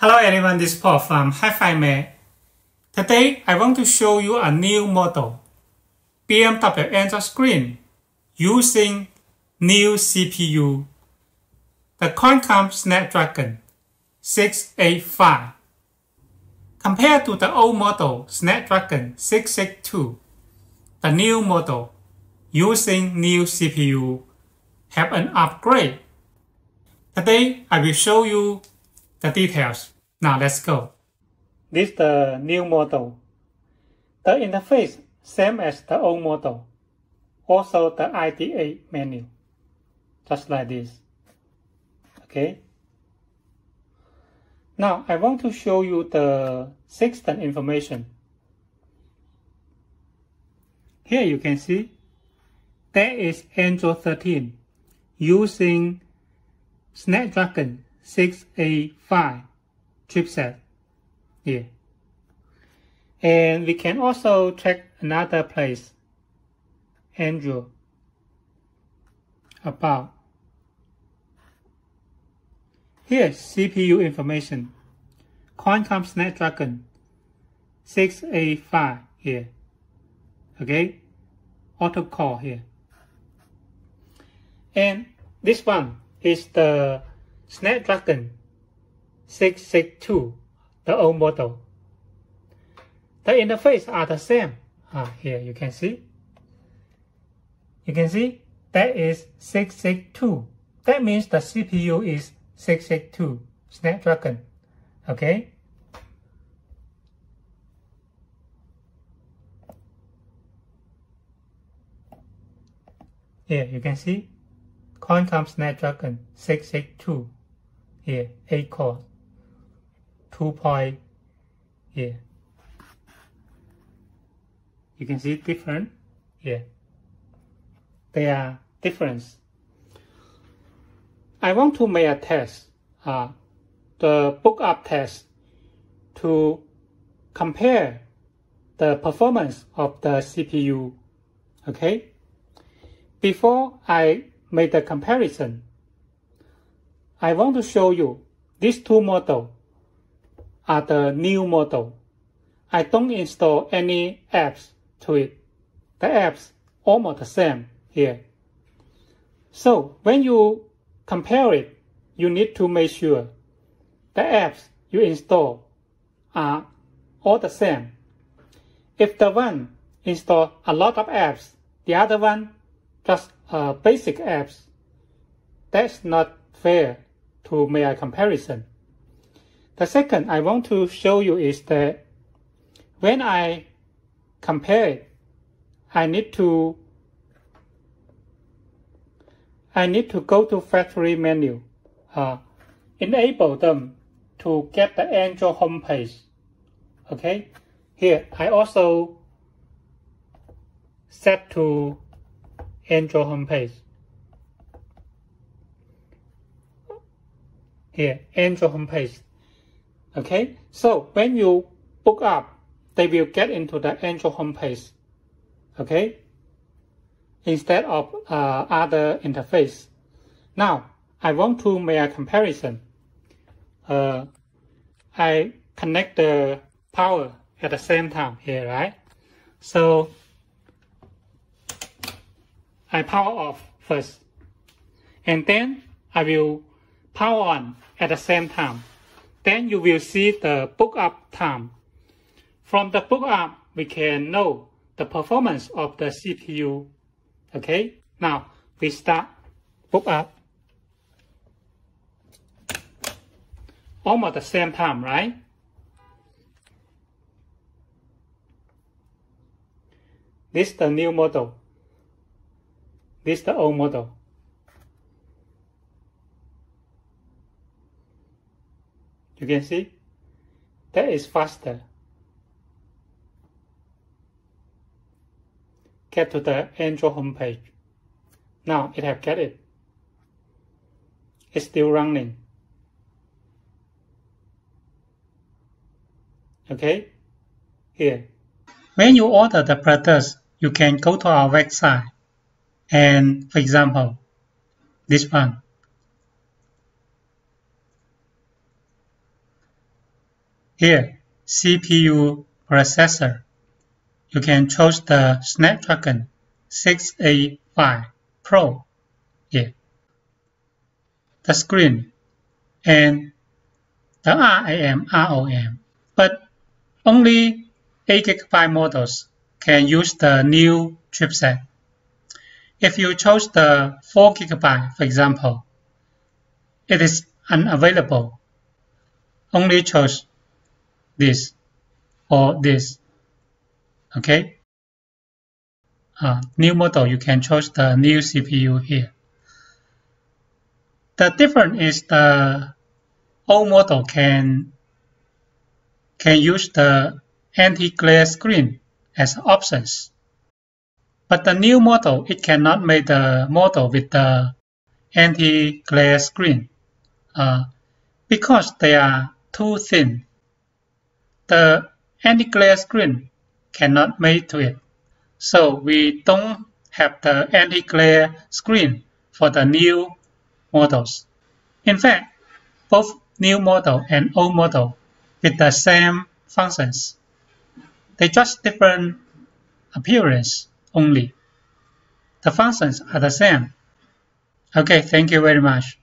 Hello everyone, this is Paul from Hifimax. Today I want to show you a new model, BMW Android screen, using new CPU, the Qualcomm Snapdragon 685. Compared to the old model Snapdragon 662, the new model using new CPU have an upgrade. Today I will show you the details. Now let's go. This is the new model. The interface same as the old model. Also the IDA menu. Just like this. Okay. Now I want to show you the system information. Here you can see there is Android 13 using Snapdragon 685 chipset here. And we can also check another place, Android, about. Here, CPU information, Qualcomm Snapdragon 685 here, okay, octa core here. And this one is the Snapdragon 662, the old model. The interface are the same. Ah, here you can see. You can see that is 662. That means the CPU is 662 Snapdragon. Okay. Here you can see Qualcomm Snapdragon 662 here, 8 core, 2 point here. You can see different yeah They are different. I want to make a test, uh, the book up test to compare the performance of the CPU. Okay. Before I make the comparison, I want to show you these two models are the new model. I don't install any apps to it. The apps almost the same here. So when you compare it, you need to make sure the apps you install are all the same. If the one install a lot of apps, the other one just uh, basic apps, that's not fair to make a comparison. The second I want to show you is that when I compare it, I need to I need to go to factory menu, uh, enable them to get the Android homepage. Okay, here I also set to Android homepage. Here, Android homepage. Okay, so when you book up, they will get into the Android homepage. Okay, instead of uh, other interface. Now, I want to make a comparison. Uh, I connect the power at the same time here, right? So, I power off first. And then I will power on at the same time. Then you will see the book up time. From the book up, we can know the performance of the CPU. Okay, now we start book up. Almost the same time, right? This is the new model. This is the old model. You can see that is faster. Get to the Android homepage. Now it have get it. It's still running. Okay, here. When you order the products, you can go to our website. And for example, this one. Here, CPU processor. You can choose the Snapdragon 685 Pro. Here. The screen and the RAM, ROM. But only 8 GB models can use the new chipset. If you chose the 4 GB, for example, it is unavailable. Only choose this or this. Okay. Uh, new model, you can choose the new CPU here. The difference is the old model can can use the anti-glare screen as options. But the new model, it cannot make the model with the anti-glare screen uh, because they are too thin. The anti-glare screen cannot make to it. So we don't have the anti-glare screen for the new models. In fact, both new model and old model with the same functions. They just different appearance only. The functions are the same. Okay, thank you very much.